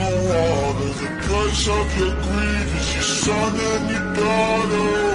the wall a place of your grievance Your son and your daughter.